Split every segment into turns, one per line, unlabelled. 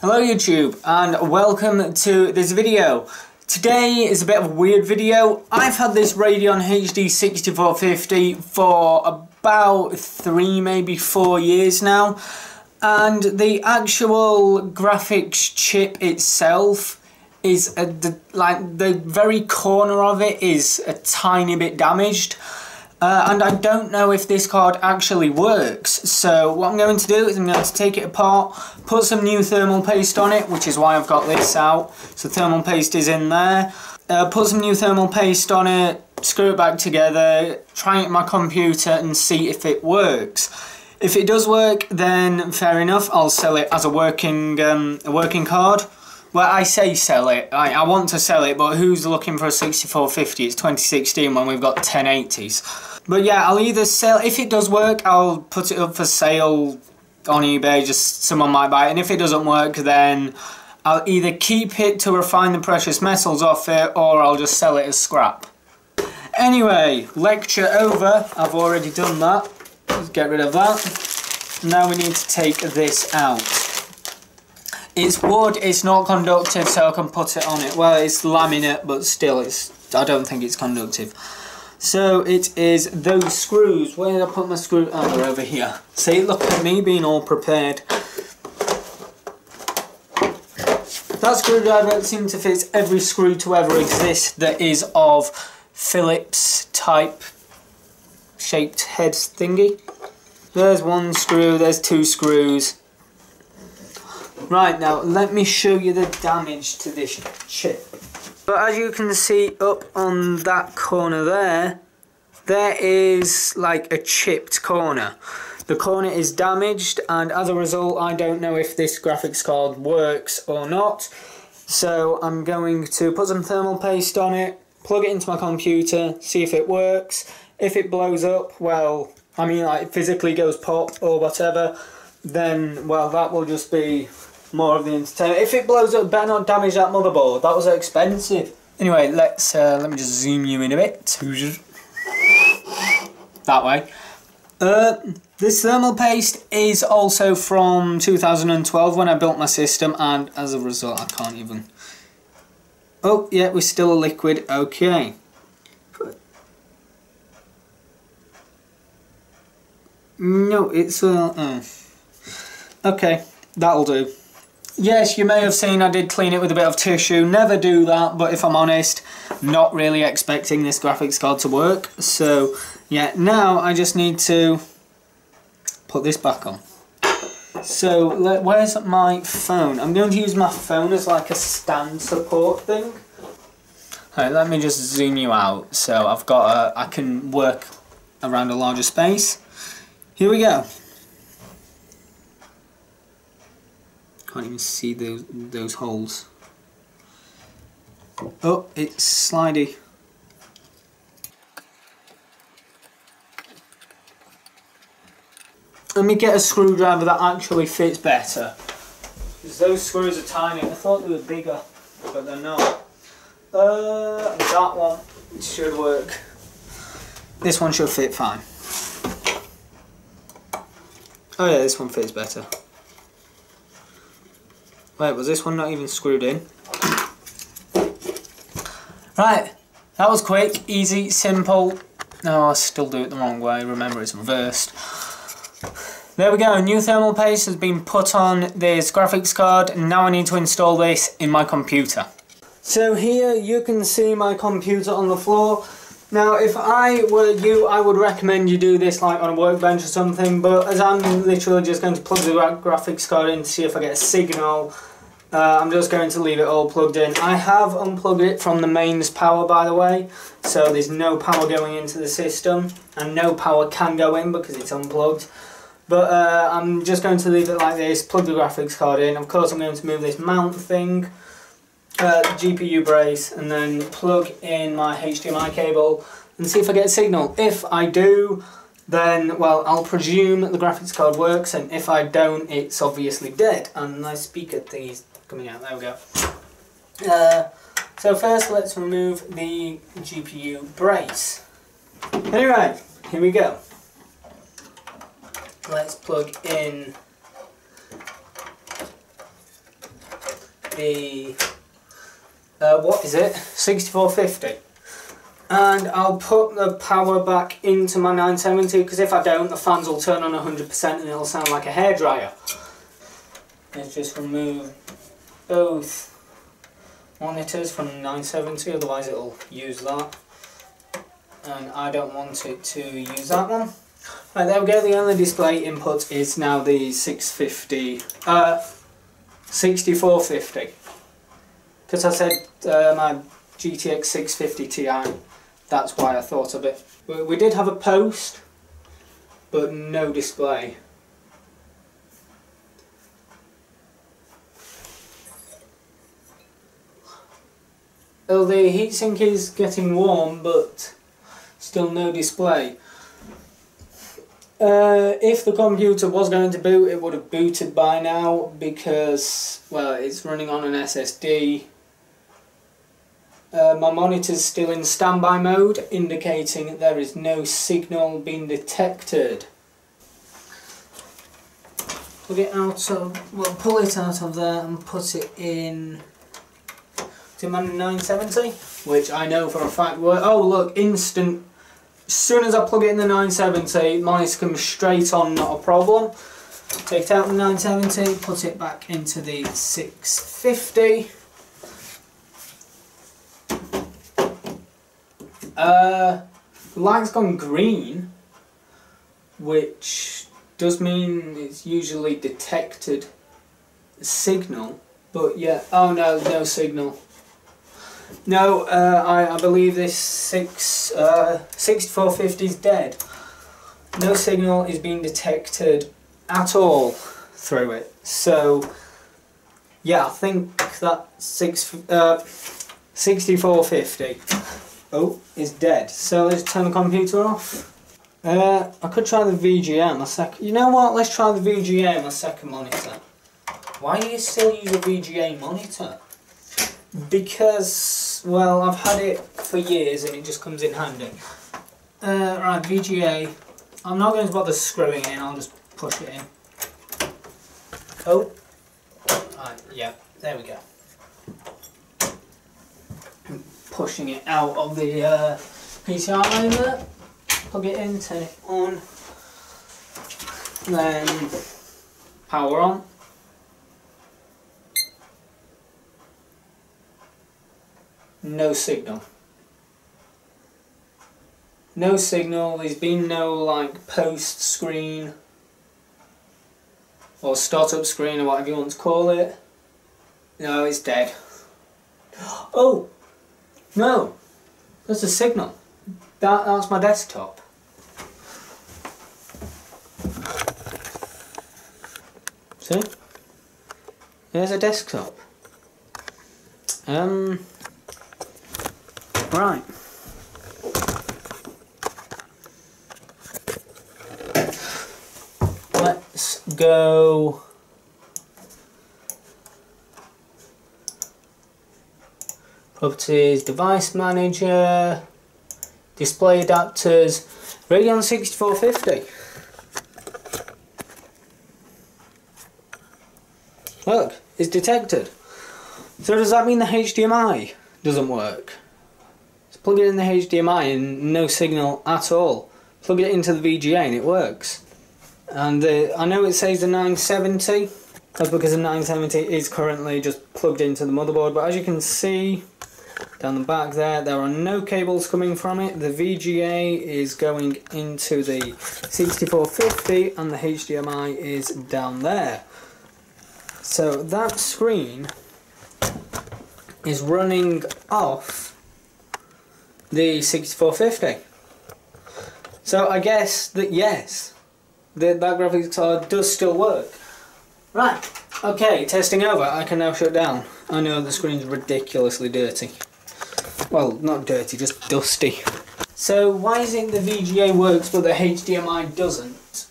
Hello YouTube and welcome to this video. Today is a bit of a weird video. I've had this Radeon HD 6450 for about three, maybe four years now. And the actual graphics chip itself is a, like the very corner of it is a tiny bit damaged. Uh, and I don't know if this card actually works. So what I'm going to do is I'm going to take it apart, put some new thermal paste on it, which is why I've got this out. So thermal paste is in there. Uh, put some new thermal paste on it, screw it back together, try it on my computer and see if it works. If it does work, then fair enough, I'll sell it as a working, um, a working card. Well, I say sell it. I, I want to sell it, but who's looking for a 6450? It's 2016 when we've got 1080s. But yeah, I'll either sell... If it does work, I'll put it up for sale on eBay. Just someone might buy it. And if it doesn't work, then I'll either keep it to refine the precious metals off it, or I'll just sell it as scrap. Anyway, lecture over. I've already done that. Let's get rid of that. Now we need to take this out. It's wood, it's not conductive, so I can put it on it. Well, it's laminate, but still, it's. I don't think it's conductive. So it is those screws. Where did I put my screw? Oh, they're over here. See, look at me being all prepared. That screwdriver seems to fit every screw to ever exist that is of Phillips type shaped head thingy. There's one screw, there's two screws. Right, now let me show you the damage to this chip. But as you can see up on that corner there, there is like a chipped corner. The corner is damaged and as a result I don't know if this graphics card works or not. So I'm going to put some thermal paste on it, plug it into my computer, see if it works. If it blows up, well, I mean like physically goes pop or whatever, then well that will just be more of the entertainment. If it blows up, better not damage that motherboard. That was expensive. Anyway, let's uh, let me just zoom you in a bit. That way. Uh, this thermal paste is also from 2012 when I built my system, and as a result, I can't even. Oh, yeah, we're still a liquid. Okay. No, it's uh, uh. Okay, that'll do. Yes, you may have seen I did clean it with a bit of tissue. Never do that, but if I'm honest, not really expecting this graphics card to work. So, yeah, now I just need to put this back on. So, where's my phone? I'm going to use my phone as like a stand support thing. Alright, let me just zoom you out. So, I've got a, I can work around a larger space. Here we go. Can't even see those those holes. Oh, it's slidey. Let me get a screwdriver that actually fits better. Because those screws are tiny. I thought they were bigger, but they're not. Uh, that one should work. This one should fit fine. Oh yeah, this one fits better. Wait, was this one not even screwed in? Right, that was quick, easy, simple. No, I still do it the wrong way. Remember, it's reversed. There we go, new thermal paste has been put on this graphics card and now I need to install this in my computer. So here you can see my computer on the floor. Now if I were you, I would recommend you do this like on a workbench or something, but as I'm literally just going to plug the graphics card in to see if I get a signal, uh, I'm just going to leave it all plugged in. I have unplugged it from the mains power by the way, so there's no power going into the system, and no power can go in because it's unplugged. But uh, I'm just going to leave it like this, plug the graphics card in. Of course I'm going to move this mount thing, uh, GPU brace, and then plug in my HDMI cable and see if I get a signal. If I do, then, well, I'll presume the graphics card works, and if I don't, it's obviously dead. And my speaker thingy's coming out, there we go. Uh, so first let's remove the GPU brace. Anyway, here we go let's plug in the, uh, what is it, 6450. And I'll put the power back into my 970 because if I don't the fans will turn on 100% and it'll sound like a hairdryer. Let's just remove both monitors from 970 otherwise it'll use that and I don't want it to use that one. Right, there we go, the only display input is now the 650, uh, 6450. Because I said uh, my GTX 650 Ti, that's why I thought of it. We, we did have a post, but no display. Well, the heatsink is getting warm, but still no display. Uh, if the computer was going to boot, it would have booted by now because, well, it's running on an SSD. Uh, my monitor's still in standby mode, indicating there is no signal being detected. Plug it out of, well, pull it out of there and put it in to my 970, which I know for a fact. Oh, look, instant as soon as I plug it in the 970, monitor comes straight on, not a problem. Take it out the 970, put it back into the 650. Uh, the light's gone green, which does mean it's usually detected signal, but yeah, oh no, no signal. No, uh, I, I believe this six, uh, 6450 is dead. No signal is being detected at all through it. So, yeah, I think that six, uh, 6450 oh, is dead. So let's turn the computer off. Uh, I could try the VGA, a second. You know what? Let's try the VGA, my second monitor. Why do you still use a VGA monitor? Because, well, I've had it for years and it just comes in handy. Uh, right, VGA. I'm not going to bother screwing it in, I'll just push it in. Oh. Right, yeah, there we go. pushing it out of the uh, PCI there. Plug it in, turn it on. Then power on. No signal. No signal, there's been no like post screen or startup screen or whatever you want to call it. No, it's dead. Oh! No! That's a signal. That, that's my desktop. See? There's a desktop. Um... Right. Let's go Properties, Device Manager, Display Adapters, Radeon 6450. Look, it's detected. So does that mean the HDMI doesn't work? Plug it in the HDMI and no signal at all. Plug it into the VGA and it works. And uh, I know it says the 970, that's because the 970 is currently just plugged into the motherboard, but as you can see down the back there, there are no cables coming from it. The VGA is going into the 6450 and the HDMI is down there. So that screen is running off the 6450. So I guess that yes, the, that graphics card does still work. Right, okay, testing over. I can now shut down. I know the screen's ridiculously dirty. Well, not dirty, just dusty. So why is it the VGA works but the HDMI doesn't?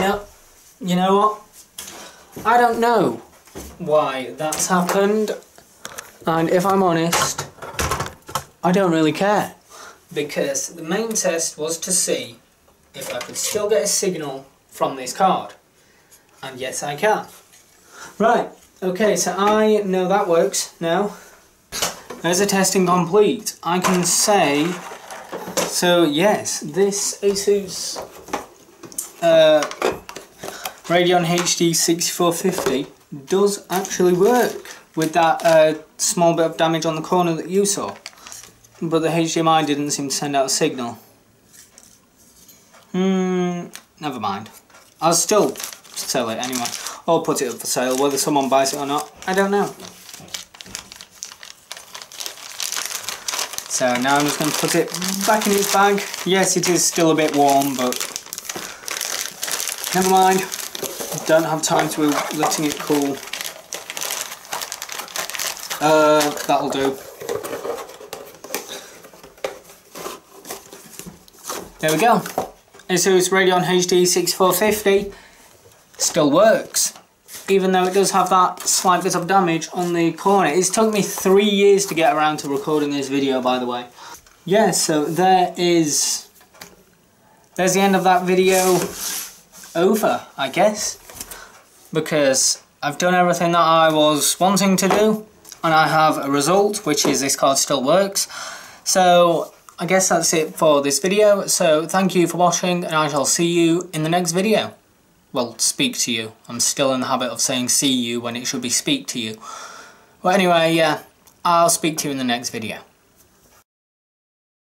No, you know what? I don't know why that's happened. And if I'm honest, I don't really care. Because the main test was to see if I could still get a signal from this card. And yes I can. Right, Okay, so I know that works now. There's a testing complete. I can say, so yes, this Asus uh, Radeon HD 6450 does actually work with that uh, small bit of damage on the corner that you saw. But the HDMI didn't seem to send out a signal. Hmm, never mind. I'll still sell it anyway. Or put it up for sale, whether someone buys it or not, I don't know. So now I'm just going to put it back in its bag. Yes, it is still a bit warm, but never mind. Don't have time to be letting it cool. Uh, that'll do. There we go. ASUS Radeon HD 6450 still works. Even though it does have that slight bit of damage on the corner. It's took me three years to get around to recording this video by the way. Yeah, so there is... There's the end of that video over, I guess. Because I've done everything that I was wanting to do and I have a result, which is this card still works. So I guess that's it for this video. So thank you for watching and I shall see you in the next video. Well, speak to you. I'm still in the habit of saying see you when it should be speak to you. Well anyway, yeah, I'll speak to you in the next video.